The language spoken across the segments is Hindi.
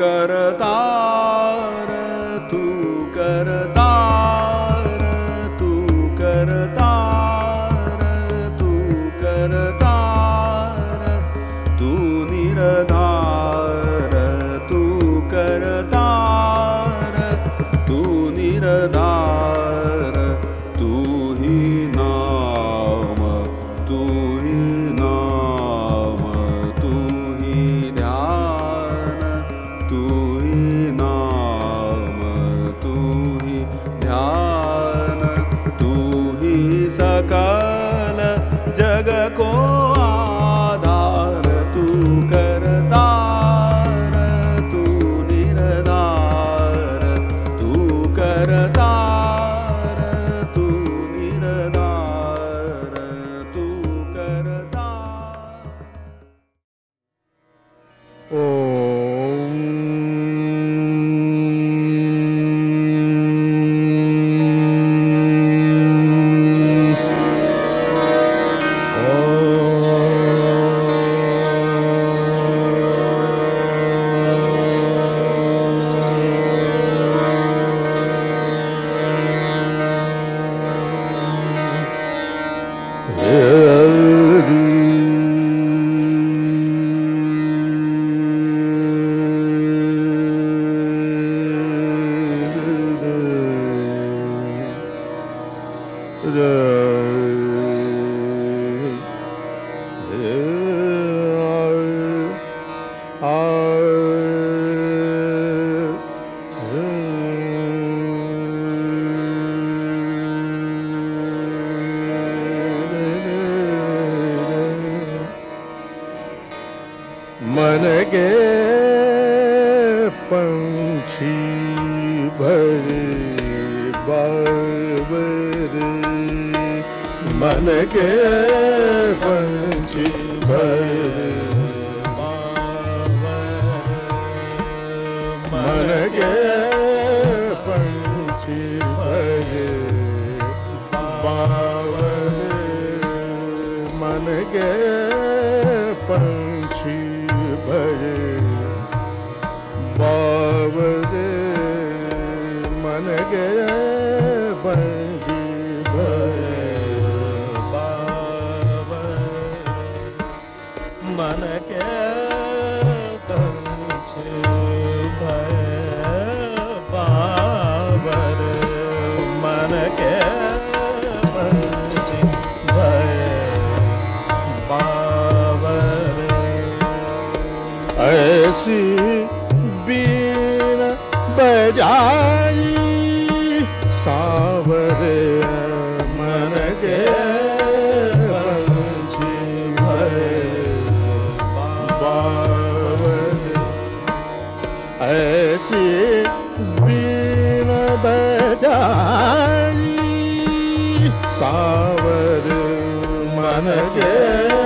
करता Yeah. मन के पंछी भर मन के पंछी भर बावर मन के ऐसी बीन बजाई सावर मन के ऐसी बीन बजाई सावर मन के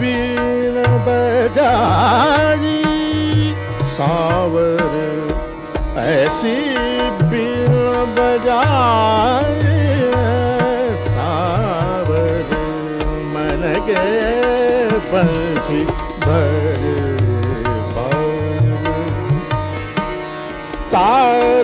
बीन बजाई सावर ऐसी बीन बजाई सावर मन के पंछी भर तार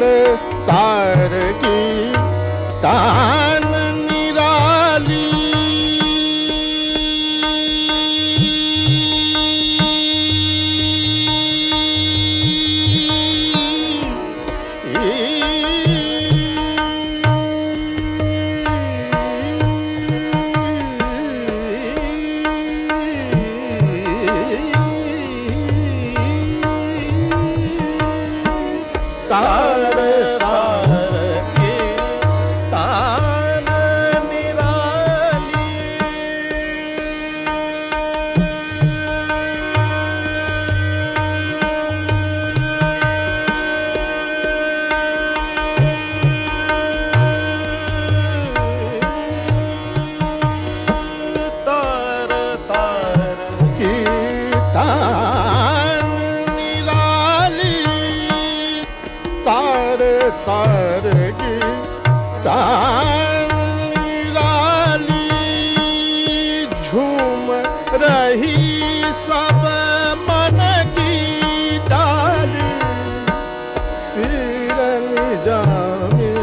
तार तार की निराली झूम रही सब मन की डाली। पीरन जामे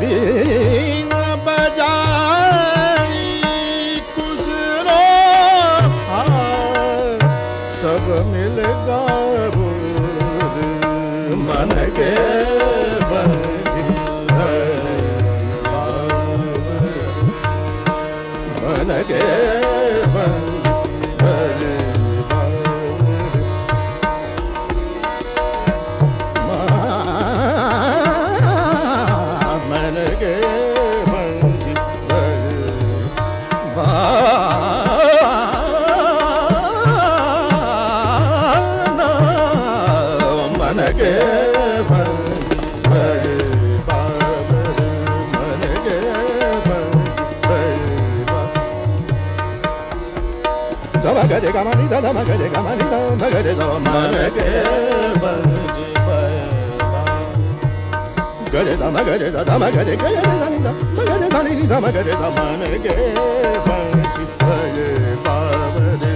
बीन बजाई कुसरो हार सब मिल गाबो Dama gade da man ke banji gade dama gade da dama gade gade da ni da ma gade da ni da ma gade da man ke banji baye babade man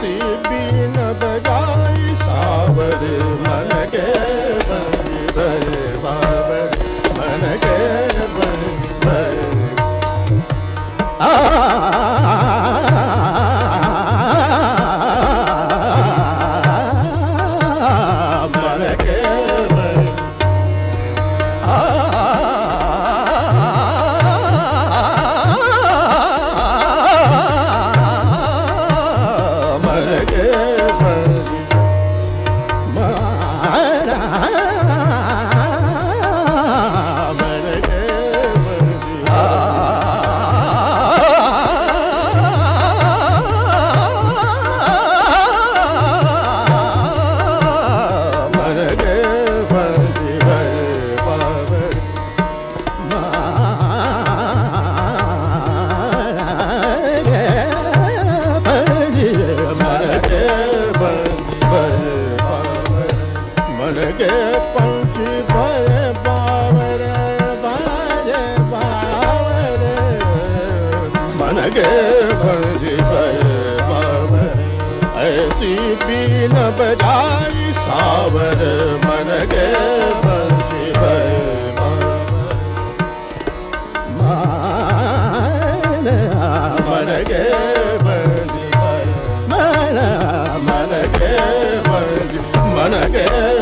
ऐसी बीन बजाई सावर मन के पंछी भय बावर भय बावर। मन के पंछी भय बावर। ऐसी बीन बजाई सावर, मन के पंछी भय के मन के मन के